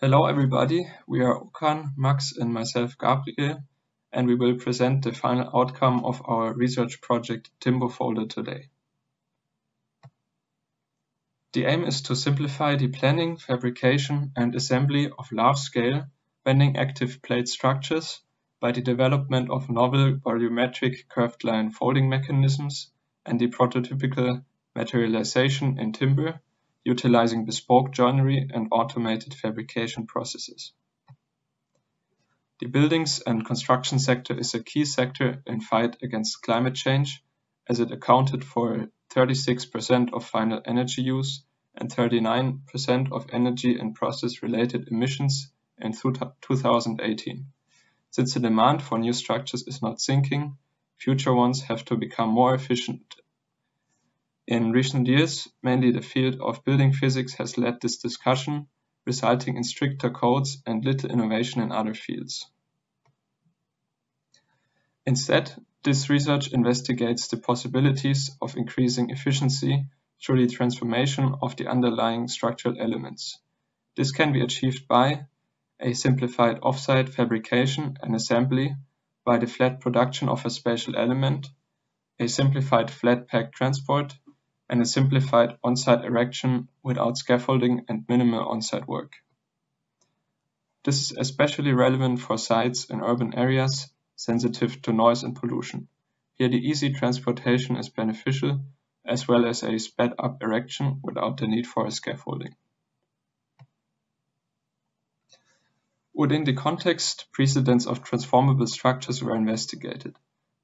Hello everybody, we are Okan, Max and myself Gabriel and we will present the final outcome of our research project TimbRfoldR today. The aim is to simplify the planning, fabrication and assembly of large-scale bending active plate structures by the development of novel volumetric curved line folding mechanisms and the prototypical materialization in timber utilizing bespoke joinery and automated fabrication processes. The buildings and construction sector is a key sector in fight against climate change as it accounted for 36% of final energy use and 39% of energy and process related emissions in 2018. Since the demand for new structures is not sinking, future ones have to become more efficient in recent years, mainly the field of building physics has led this discussion, resulting in stricter codes and little innovation in other fields. Instead, this research investigates the possibilities of increasing efficiency through the transformation of the underlying structural elements. This can be achieved by a simplified offsite fabrication and assembly by the flat production of a spatial element, a simplified flat pack transport, and a simplified on-site erection without scaffolding and minimal on-site work. This is especially relevant for sites in urban areas sensitive to noise and pollution. Here the easy transportation is beneficial as well as a sped up erection without the need for a scaffolding. Within the context, precedents of transformable structures were investigated.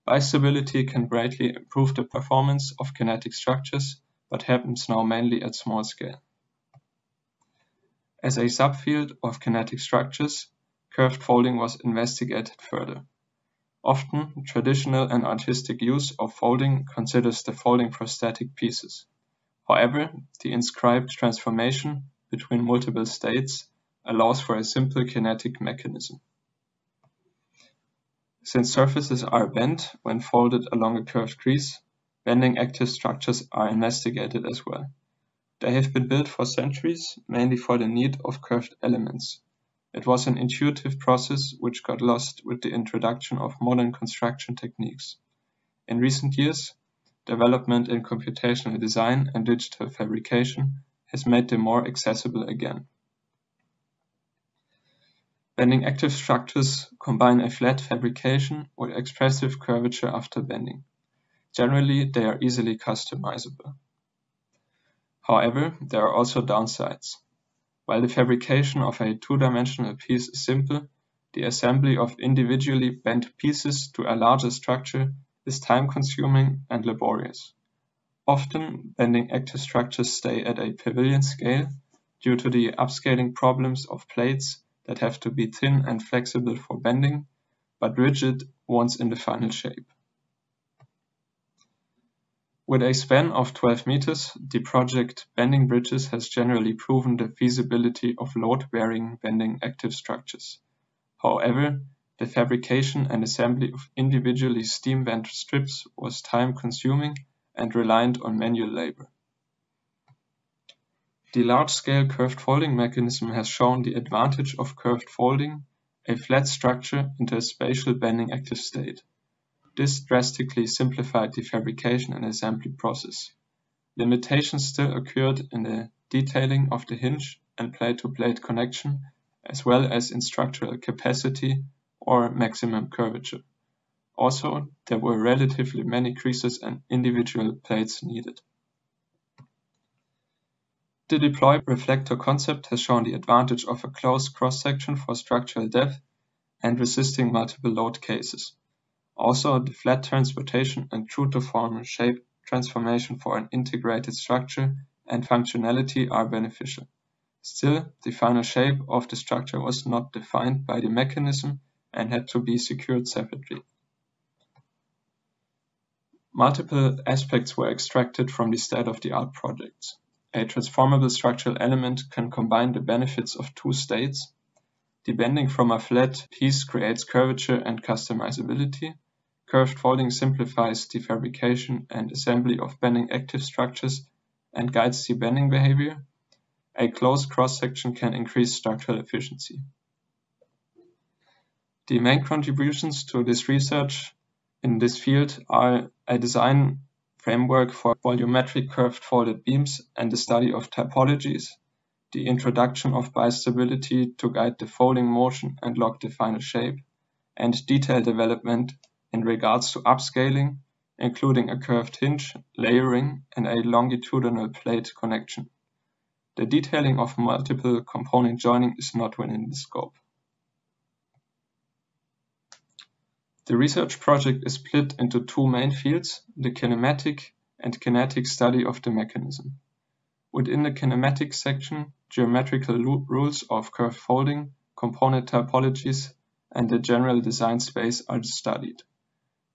Bi-stability can greatly improve the performance of kinetic structures, but happens now mainly at small scale. As a subfield of kinetic structures, curved folding was investigated further. Often, traditional and artistic use of folding considers the folding prosthetic pieces. However, the inscribed transformation between multiple states allows for a simple kinetic mechanism. Since surfaces are bent when folded along a curved crease, bending active structures are investigated as well. They have been built for centuries, mainly for the need of curved elements. It was an intuitive process which got lost with the introduction of modern construction techniques. In recent years, development in computational design and digital fabrication has made them more accessible again. Bending active structures combine a flat fabrication with expressive curvature after bending. Generally, they are easily customizable. However, there are also downsides. While the fabrication of a two-dimensional piece is simple, the assembly of individually bent pieces to a larger structure is time-consuming and laborious. Often, bending active structures stay at a pavilion scale due to the upscaling problems of plates that have to be thin and flexible for bending, but rigid once in the final shape. With a span of 12 meters, the project Bending Bridges has generally proven the feasibility of load-bearing bending active structures. However, the fabrication and assembly of individually steam bent strips was time-consuming and reliant on manual labor. The large-scale curved folding mechanism has shown the advantage of curved folding a flat structure into a spatial bending active state. This drastically simplified the fabrication and assembly process. Limitations still occurred in the detailing of the hinge and plate-to-plate -plate connection, as well as in structural capacity or maximum curvature. Also, there were relatively many creases and individual plates needed. The deploy reflector concept has shown the advantage of a closed cross-section for structural depth and resisting multiple load cases. Also, the flat transportation and true-to-form shape transformation for an integrated structure and functionality are beneficial. Still, the final shape of the structure was not defined by the mechanism and had to be secured separately. Multiple aspects were extracted from the state-of-the-art projects. A transformable structural element can combine the benefits of two states. The bending from a flat piece creates curvature and customizability. Curved folding simplifies the fabrication and assembly of bending active structures and guides the bending behavior. a closed cross-section can increase structural efficiency. The main contributions to this research in this field are a design framework for volumetric curved folded beams and the study of typologies, the introduction of bistability to guide the folding motion and lock the final shape, and detail development in regards to upscaling, including a curved hinge, layering, and a longitudinal plate connection. The detailing of multiple component joining is not within the scope. The research project is split into two main fields, the kinematic and kinetic study of the mechanism. Within the kinematic section, geometrical rules of curve folding, component typologies, and the general design space are studied.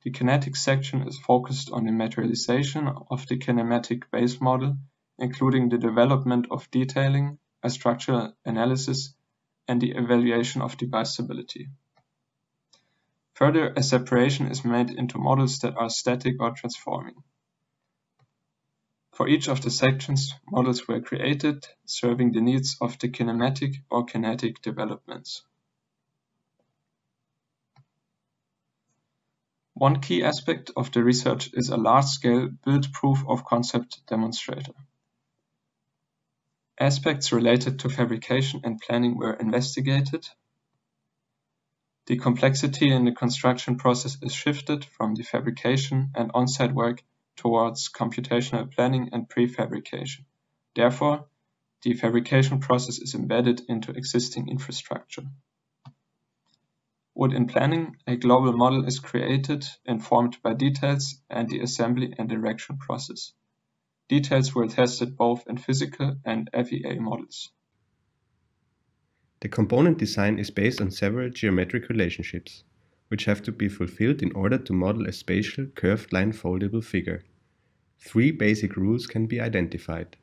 The kinetic section is focused on the materialization of the kinematic base model, including the development of detailing, a structural analysis, and the evaluation of bistability. Further, a separation is made into models that are static or transforming. For each of the sections, models were created serving the needs of the kinematic or kinetic developments. One key aspect of the research is a large-scale build proof of concept demonstrator. Aspects related to fabrication and planning were investigated, the complexity in the construction process is shifted from the fabrication and on-site work towards computational planning and prefabrication. Therefore, the fabrication process is embedded into existing infrastructure. Within planning, a global model is created, informed by details and the assembly and erection process. Details were tested both in physical and FEA models. The component design is based on several geometric relationships, which have to be fulfilled in order to model a spatial curved line foldable figure. Three basic rules can be identified.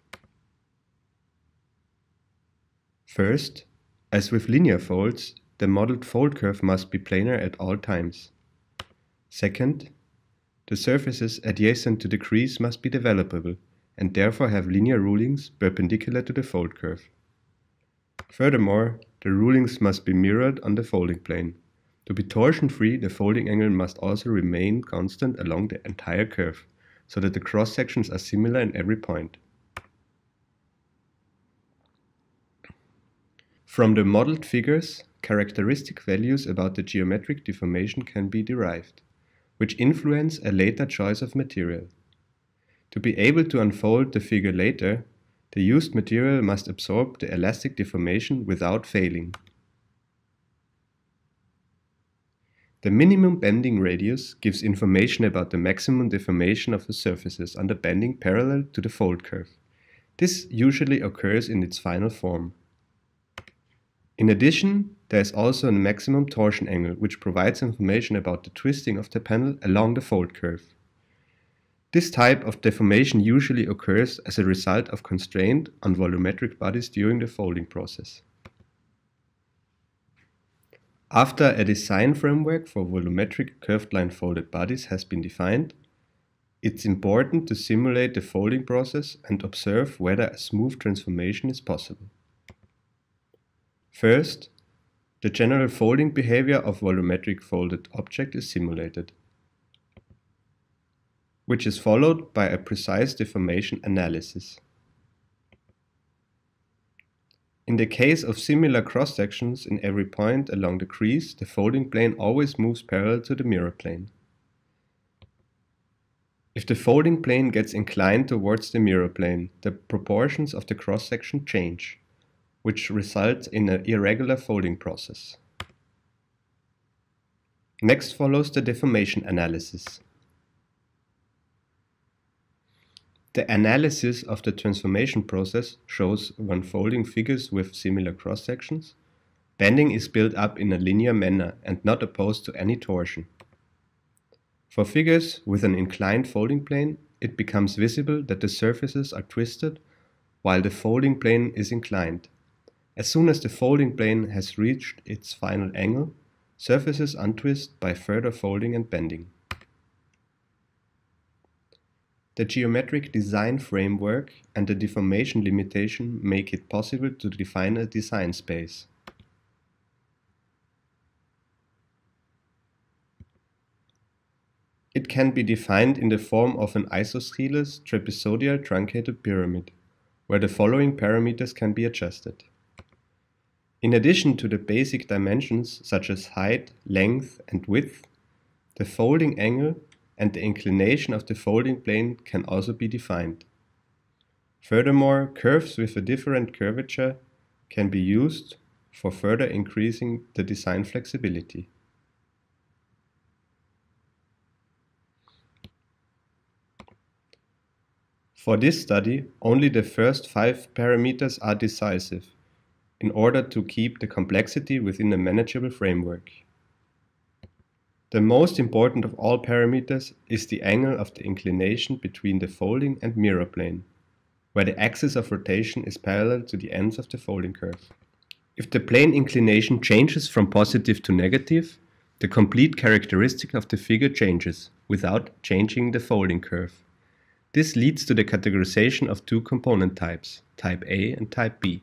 First, as with linear folds, the modeled fold curve must be planar at all times. Second, the surfaces adjacent to the crease must be developable and therefore have linear rulings perpendicular to the fold curve. Furthermore, the rulings must be mirrored on the folding plane. To be torsion-free, the folding angle must also remain constant along the entire curve, so that the cross-sections are similar in every point. From the modeled figures, characteristic values about the geometric deformation can be derived, which influence a later choice of material. To be able to unfold the figure later, the used material must absorb the elastic deformation without failing. The minimum bending radius gives information about the maximum deformation of the surfaces under bending parallel to the fold curve. This usually occurs in its final form. In addition, there is also a maximum torsion angle which provides information about the twisting of the panel along the fold curve. This type of deformation usually occurs as a result of constraint on volumetric bodies during the folding process. After a design framework for volumetric curved line folded bodies has been defined, it's important to simulate the folding process and observe whether a smooth transformation is possible. First, the general folding behavior of volumetric folded object is simulated which is followed by a precise deformation analysis. In the case of similar cross-sections in every point along the crease, the folding plane always moves parallel to the mirror plane. If the folding plane gets inclined towards the mirror plane, the proportions of the cross-section change, which results in an irregular folding process. Next follows the deformation analysis. The analysis of the transformation process shows when folding figures with similar cross-sections, bending is built up in a linear manner and not opposed to any torsion. For figures with an inclined folding plane, it becomes visible that the surfaces are twisted while the folding plane is inclined. As soon as the folding plane has reached its final angle, surfaces untwist by further folding and bending. The geometric design framework and the deformation limitation make it possible to define a design space. It can be defined in the form of an isosceles trapezoidal truncated pyramid, where the following parameters can be adjusted. In addition to the basic dimensions such as height, length, and width, the folding angle and the inclination of the folding plane can also be defined. Furthermore, curves with a different curvature can be used for further increasing the design flexibility. For this study, only the first five parameters are decisive in order to keep the complexity within a manageable framework. The most important of all parameters is the angle of the inclination between the folding and mirror plane, where the axis of rotation is parallel to the ends of the folding curve. If the plane inclination changes from positive to negative, the complete characteristic of the figure changes, without changing the folding curve. This leads to the categorization of two component types, type A and type B.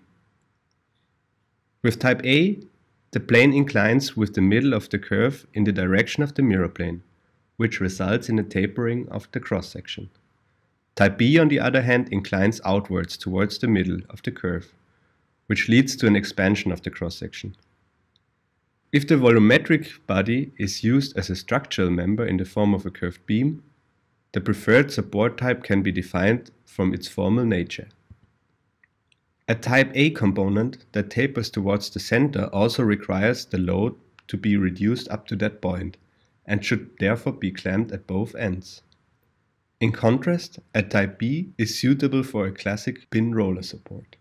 With type A, the plane inclines with the middle of the curve in the direction of the mirror plane, which results in a tapering of the cross-section. Type B, on the other hand, inclines outwards towards the middle of the curve, which leads to an expansion of the cross-section. If the volumetric body is used as a structural member in the form of a curved beam, the preferred support type can be defined from its formal nature. A type A component that tapers towards the center also requires the load to be reduced up to that point, and should therefore be clamped at both ends. In contrast, a type B is suitable for a classic pin roller support.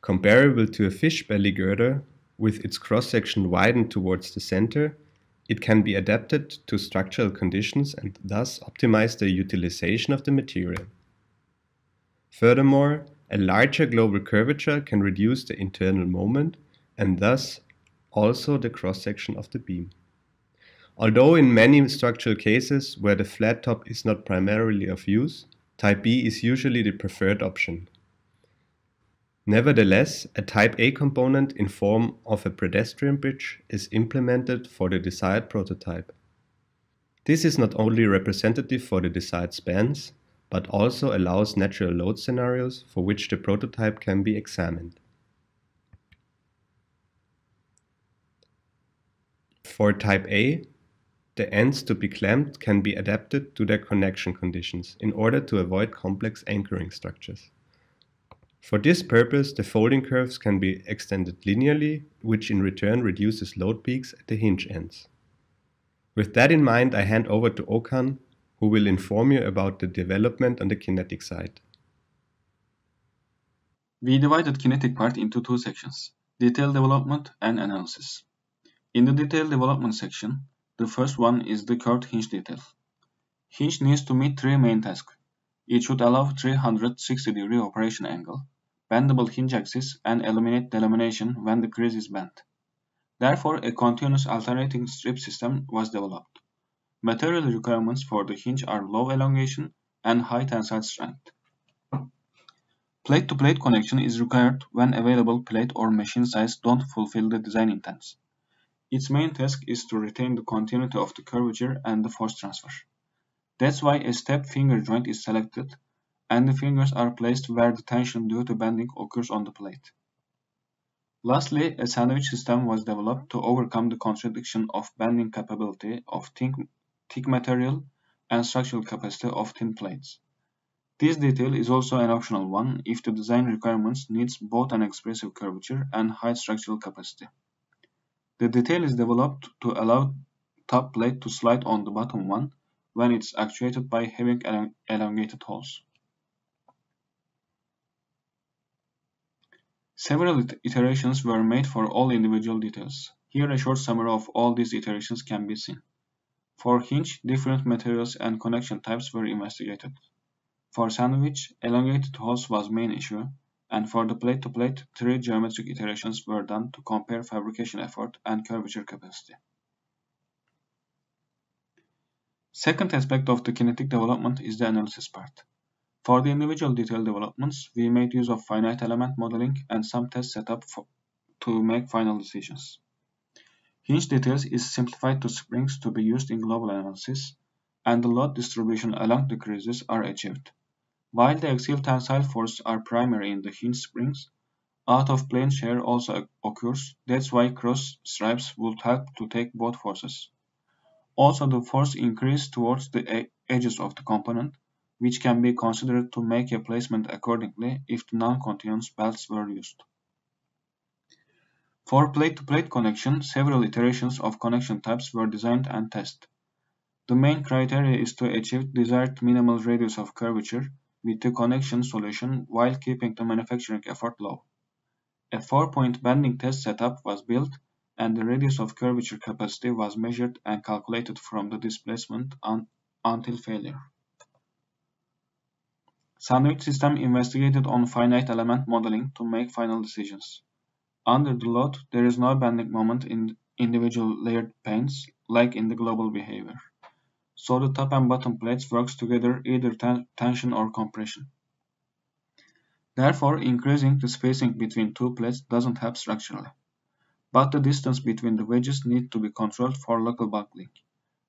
Comparable to a fish belly girder, with its cross-section widened towards the center, it can be adapted to structural conditions and thus optimize the utilization of the material. Furthermore, a larger global curvature can reduce the internal moment and thus also the cross-section of the beam. Although in many structural cases where the flat top is not primarily of use, Type B is usually the preferred option. Nevertheless, a Type A component in form of a pedestrian bridge is implemented for the desired prototype. This is not only representative for the desired spans, but also allows natural load scenarios for which the prototype can be examined. For type A, the ends to be clamped can be adapted to their connection conditions in order to avoid complex anchoring structures. For this purpose, the folding curves can be extended linearly, which in return reduces load peaks at the hinge ends. With that in mind, I hand over to Okan, who will inform you about the development on the kinetic side. We divided kinetic part into two sections, detail development and analysis. In the detail development section, the first one is the curved hinge detail. Hinge needs to meet three main tasks. It should allow 360 degree operation angle, bendable hinge axis and eliminate delamination when the crease is bent. Therefore, a continuous alternating strip system was developed. Material requirements for the hinge are low elongation and high tensile strength. Plate-to-plate -plate connection is required when available plate or machine size don't fulfill the design intents. Its main task is to retain the continuity of the curvature and the force transfer. That's why a step finger joint is selected and the fingers are placed where the tension due to bending occurs on the plate. Lastly, a sandwich system was developed to overcome the contradiction of bending capability of thick thick material, and structural capacity of thin plates. This detail is also an optional one if the design requirements needs both an expressive curvature and high structural capacity. The detail is developed to allow top plate to slide on the bottom one when it's actuated by having elongated holes. Several iterations were made for all individual details. Here a short summary of all these iterations can be seen. For hinge, different materials and connection types were investigated. For sandwich, elongated holes was main issue, and for the plate-to-plate, -plate, three geometric iterations were done to compare fabrication effort and curvature capacity. Second aspect of the kinetic development is the analysis part. For the individual detail developments, we made use of finite element modeling and some test setup for, to make final decisions. Hinge details is simplified to springs to be used in global analysis, and the load distribution along the creases are achieved. While the axial tensile forces are primary in the hinge springs, out-of-plane shear also occurs, that's why cross stripes would help to take both forces. Also the force increase towards the edges of the component, which can be considered to make a placement accordingly if the non-continuous belts were used. For plate-to-plate -plate connection, several iterations of connection types were designed and tested. The main criteria is to achieve desired minimal radius of curvature with the connection solution while keeping the manufacturing effort low. A four-point bending test setup was built and the radius of curvature capacity was measured and calculated from the displacement un until failure. Sandwich system investigated on finite element modeling to make final decisions. Under the load, there is no bending moment in individual layered panes like in the global behavior. So the top and bottom plates works together either ten tension or compression. Therefore, increasing the spacing between two plates doesn't help structurally. But the distance between the wedges need to be controlled for local buckling.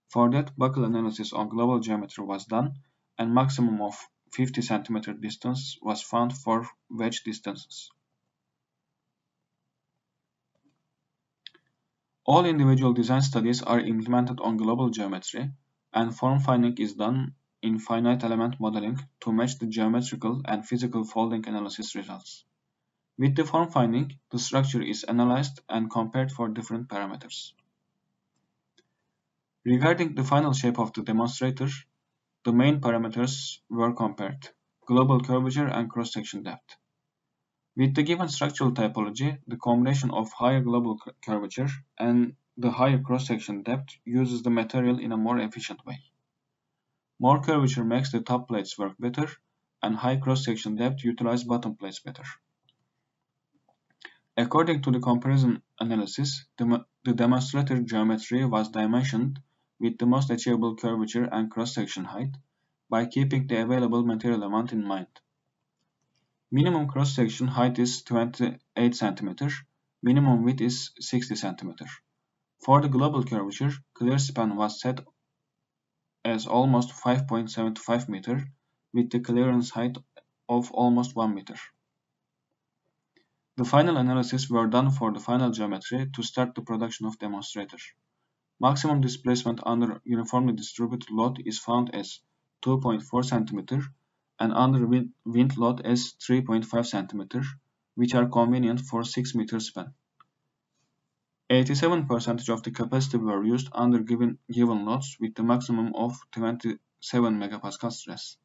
For that, buckle analysis on global geometry was done, and maximum of 50 cm distance was found for wedge distances. All individual design studies are implemented on global geometry, and form finding is done in finite element modeling to match the geometrical and physical folding analysis results. With the form finding, the structure is analyzed and compared for different parameters. Regarding the final shape of the demonstrator, the main parameters were compared, global curvature and cross-section depth. With the given structural typology, the combination of higher global curvature and the higher cross-section depth uses the material in a more efficient way. More curvature makes the top plates work better, and high cross-section depth utilizes bottom plates better. According to the comparison analysis, the, the demonstrator geometry was dimensioned with the most achievable curvature and cross-section height by keeping the available material amount in mind. Minimum cross-section height is 28 cm, minimum width is 60 cm. For the global curvature, clear span was set as almost 5.75 meter with the clearance height of almost 1 meter. The final analysis were done for the final geometry to start the production of demonstrator. Maximum displacement under uniformly distributed load is found as 2.4 cm and under wind load as 3.5 cm, which are convenient for 6 meter span. 87% of the capacity were used under given, given loads with the maximum of 27 MPa stress.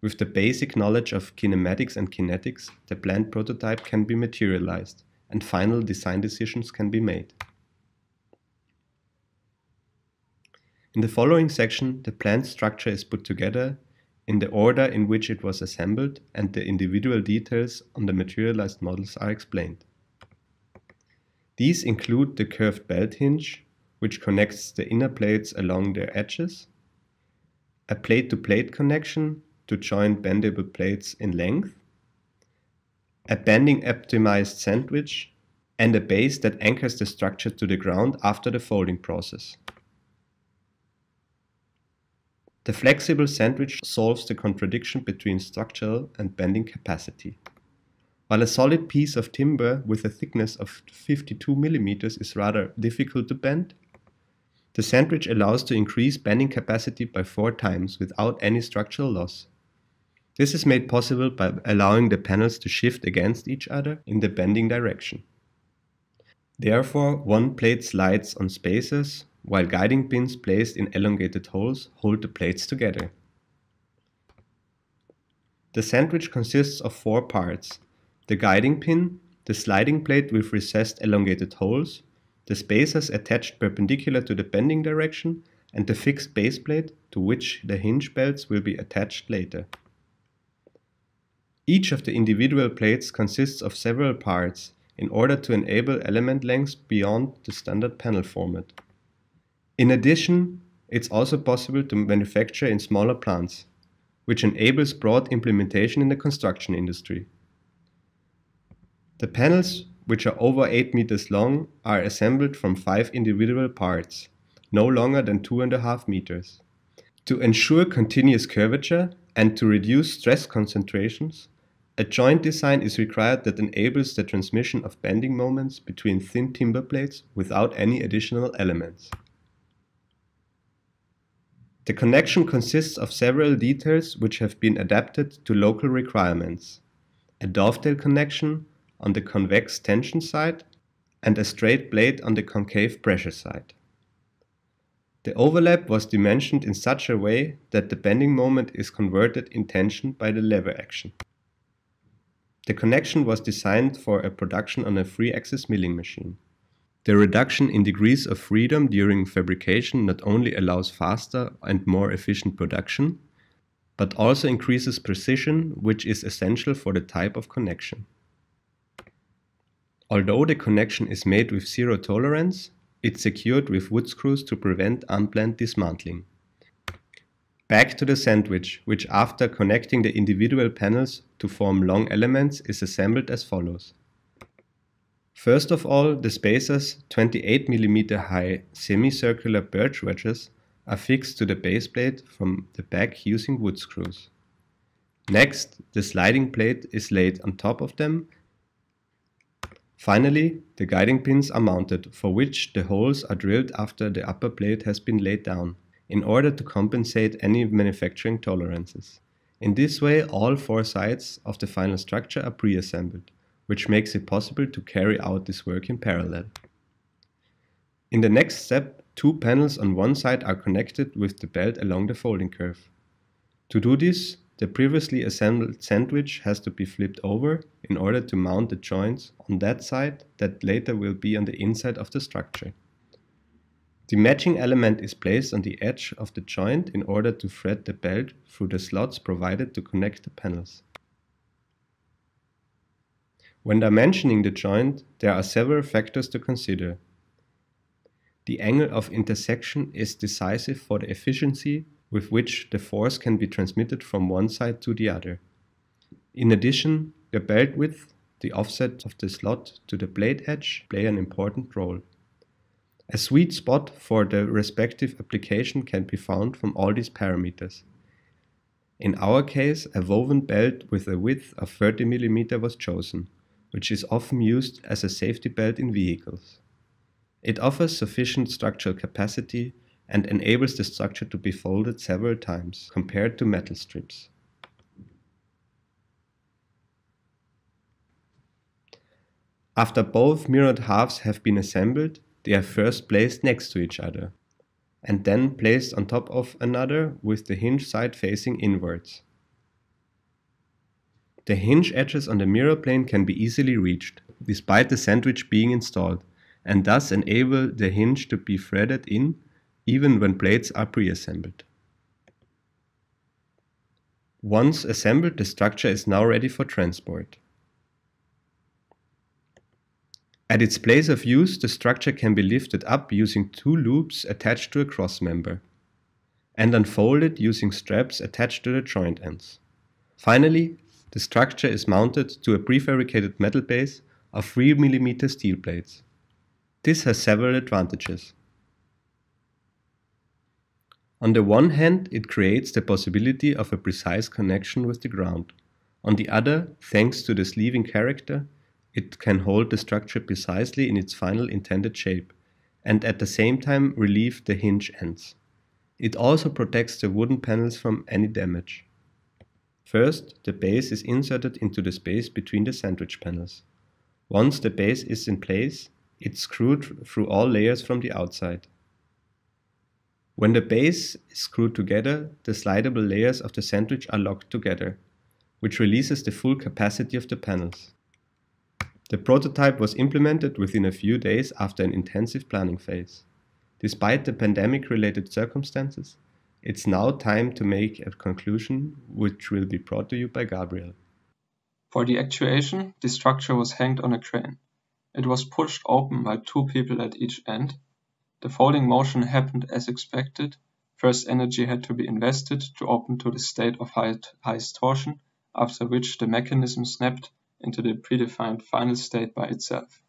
With the basic knowledge of kinematics and kinetics, the planned prototype can be materialized and final design decisions can be made. In the following section, the plant structure is put together in the order in which it was assembled and the individual details on the materialized models are explained. These include the curved belt hinge, which connects the inner plates along their edges, a plate-to-plate -plate connection to join bendable plates in length, a bending optimized sandwich, and a base that anchors the structure to the ground after the folding process. The flexible sandwich solves the contradiction between structural and bending capacity. While a solid piece of timber with a thickness of 52 mm is rather difficult to bend, the sandwich allows to increase bending capacity by four times without any structural loss. This is made possible by allowing the panels to shift against each other in the bending direction. Therefore, one plate slides on spacers, while guiding pins placed in elongated holes hold the plates together. The sandwich consists of four parts. The guiding pin, the sliding plate with recessed elongated holes, the spacers attached perpendicular to the bending direction, and the fixed base plate to which the hinge belts will be attached later. Each of the individual plates consists of several parts, in order to enable element lengths beyond the standard panel format. In addition, it's also possible to manufacture in smaller plants, which enables broad implementation in the construction industry. The panels, which are over 8 meters long, are assembled from 5 individual parts, no longer than 2.5 meters. To ensure continuous curvature and to reduce stress concentrations, a joint design is required that enables the transmission of bending moments between thin timber plates without any additional elements. The connection consists of several details which have been adapted to local requirements. A dovetail connection on the convex tension side and a straight blade on the concave pressure side. The overlap was dimensioned in such a way that the bending moment is converted in tension by the lever action. The connection was designed for a production on a three-axis milling machine. The reduction in degrees of freedom during fabrication not only allows faster and more efficient production, but also increases precision, which is essential for the type of connection. Although the connection is made with zero tolerance, it's secured with wood screws to prevent unplanned dismantling. Back to the sandwich, which after connecting the individual panels to form long elements is assembled as follows. First of all, the spacer's 28mm high semicircular birch wedges are fixed to the base plate from the back using wood screws. Next, the sliding plate is laid on top of them. Finally, the guiding pins are mounted, for which the holes are drilled after the upper plate has been laid down in order to compensate any manufacturing tolerances. In this way, all four sides of the final structure are pre-assembled, which makes it possible to carry out this work in parallel. In the next step, two panels on one side are connected with the belt along the folding curve. To do this, the previously assembled sandwich has to be flipped over in order to mount the joints on that side that later will be on the inside of the structure. The matching element is placed on the edge of the joint in order to thread the belt through the slots provided to connect the panels. When dimensioning the joint, there are several factors to consider. The angle of intersection is decisive for the efficiency with which the force can be transmitted from one side to the other. In addition, the belt width, the offset of the slot to the blade edge play an important role. A sweet spot for the respective application can be found from all these parameters. In our case, a woven belt with a width of 30 mm was chosen, which is often used as a safety belt in vehicles. It offers sufficient structural capacity and enables the structure to be folded several times compared to metal strips. After both mirrored halves have been assembled, they are first placed next to each other, and then placed on top of another with the hinge side facing inwards. The hinge edges on the mirror plane can be easily reached, despite the sandwich being installed, and thus enable the hinge to be threaded in even when plates are pre-assembled. Once assembled, the structure is now ready for transport. At its place of use, the structure can be lifted up using two loops attached to a cross member, and unfolded using straps attached to the joint ends. Finally, the structure is mounted to a prefabricated metal base of 3 mm steel plates. This has several advantages. On the one hand, it creates the possibility of a precise connection with the ground. On the other, thanks to the sleeving character, it can hold the structure precisely in its final intended shape, and at the same time relieve the hinge ends. It also protects the wooden panels from any damage. First, the base is inserted into the space between the sandwich panels. Once the base is in place, it's screwed through all layers from the outside. When the base is screwed together, the slidable layers of the sandwich are locked together, which releases the full capacity of the panels. The prototype was implemented within a few days after an intensive planning phase. Despite the pandemic-related circumstances, it's now time to make a conclusion which will be brought to you by Gabriel. For the actuation, the structure was hanged on a crane. It was pushed open by two people at each end. The folding motion happened as expected. First energy had to be invested to open to the state of highest torsion, after which the mechanism snapped into the predefined final state by itself.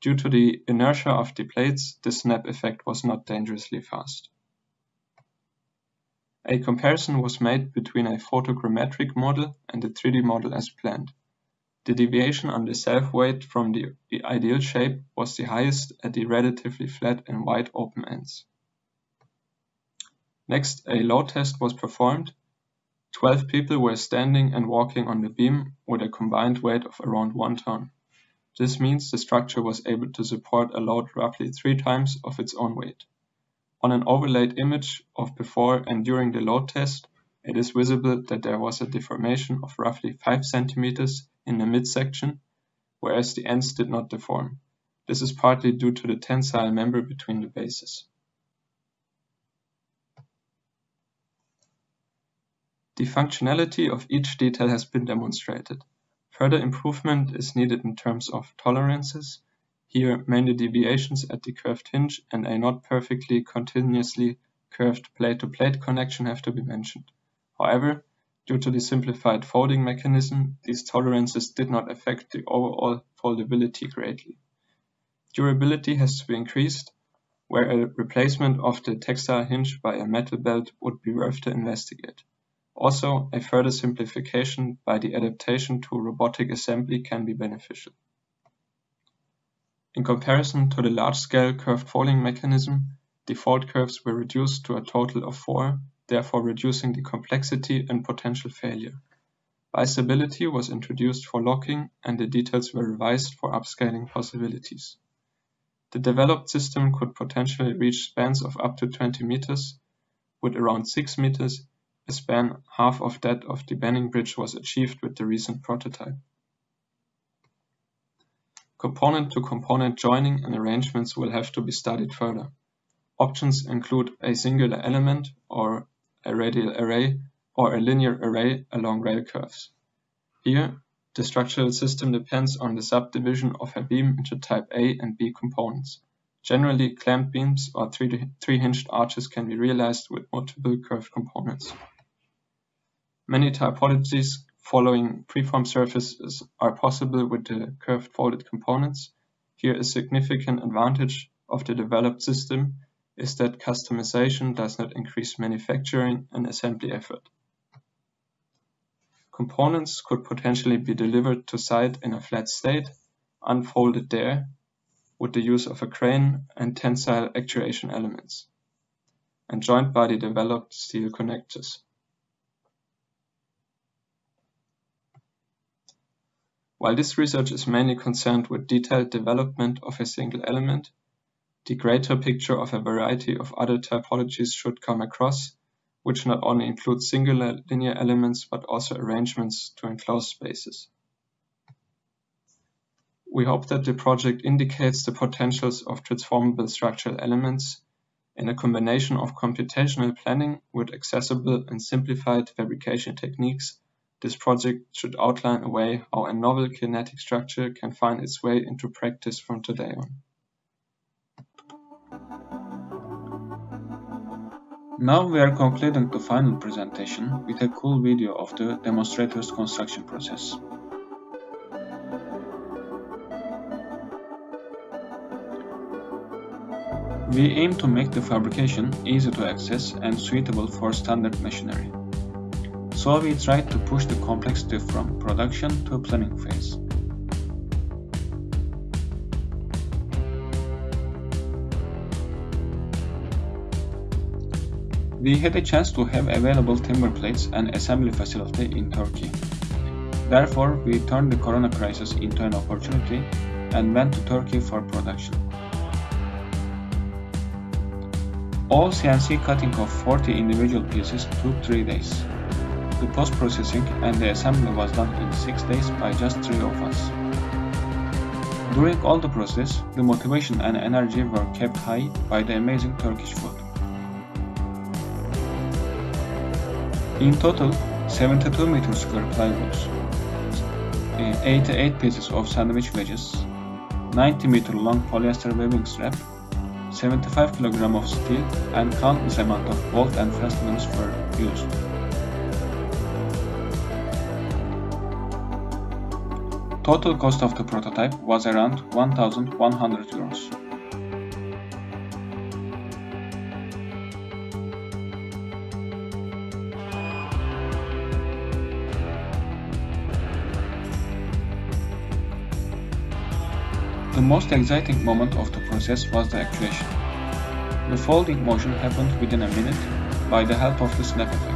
Due to the inertia of the plates, the snap effect was not dangerously fast. A comparison was made between a photogrammetric model and the 3D model as planned. The deviation on the self-weight from the ideal shape was the highest at the relatively flat and wide open ends. Next, a load test was performed. Twelve people were standing and walking on the beam with a combined weight of around one ton. This means the structure was able to support a load roughly three times of its own weight. On an overlaid image of before and during the load test, it is visible that there was a deformation of roughly 5 cm in the midsection, whereas the ends did not deform. This is partly due to the tensile member between the bases. The functionality of each detail has been demonstrated. Further improvement is needed in terms of tolerances, here mainly deviations at the curved hinge and a not perfectly continuously curved plate-to-plate connection have to be mentioned. However, due to the simplified folding mechanism, these tolerances did not affect the overall foldability greatly. Durability has to be increased, where a replacement of the textile hinge by a metal belt would be worth to investigate. Also, a further simplification by the adaptation to robotic assembly can be beneficial. In comparison to the large-scale curved folding mechanism, default curves were reduced to a total of four, therefore reducing the complexity and potential failure. Bistability was introduced for locking and the details were revised for upscaling possibilities. The developed system could potentially reach spans of up to 20 meters, with around 6 meters, a span half of that of the Bending Bridge was achieved with the recent prototype. Component-to-component joining and arrangements will have to be studied further. Options include a singular element or a radial array or a linear array along rail curves. Here, the structural system depends on the subdivision of a beam into type A and B components. Generally, clamped beams or three-hinged arches can be realized with multiple curved components. Many typologies Following freeform surfaces are possible with the curved folded components. Here a significant advantage of the developed system is that customization does not increase manufacturing and assembly effort. Components could potentially be delivered to site in a flat state, unfolded there, with the use of a crane and tensile actuation elements, and joint body developed steel connectors. While this research is mainly concerned with detailed development of a single element, the greater picture of a variety of other typologies should come across, which not only include singular linear elements but also arrangements to enclose spaces. We hope that the project indicates the potentials of transformable structural elements in a combination of computational planning with accessible and simplified fabrication techniques this project should outline a way how a novel kinetic structure can find its way into practice from today on. Now we are concluding the final presentation with a cool video of the demonstrator's construction process. We aim to make the fabrication easy to access and suitable for standard machinery. So we tried to push the complexity from production to planning phase. We had a chance to have available timber plates and assembly facility in Turkey. Therefore, we turned the corona crisis into an opportunity and went to Turkey for production. All CNC cutting of 40 individual pieces took 3 days. The post-processing and the assembly was done in 6 days by just 3 of us. During all the process, the motivation and energy were kept high by the amazing Turkish food. In total, 72 meter square plywoods, eh, 88 pieces of sandwich wedges, 90 meter long polyester webbing strap, 75 kg of steel, and countless amount of bolt and fasteners were used. Total cost of the prototype was around 1100 euros. The most exciting moment of the process was the actuation. The folding motion happened within a minute by the help of the snap effect.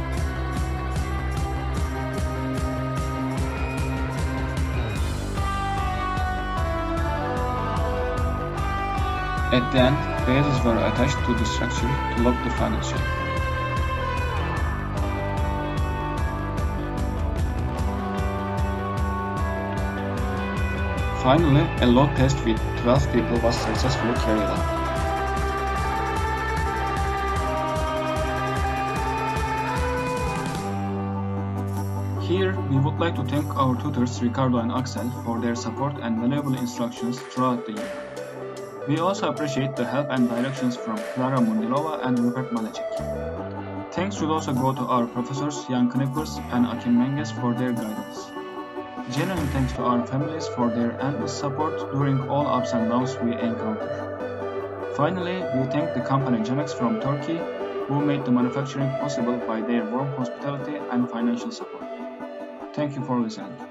At the end, bases were attached to the structure to lock the final shape. Finally, a load test with 12 people was successfully carried out. Here, we would like to thank our tutors Riccardo and Axel for their support and valuable instructions throughout the year. We also appreciate the help and directions from Klara Mundilova and Rupert Maleczek. Thanks should also go to our professors Jan Knippers and Achim Menges for their guidance. Genuine thanks to our families for their endless support during all ups and downs we encounter. Finally, we thank the company Genex from Turkey, who made the manufacturing possible by their warm hospitality and financial support. Thank you for listening.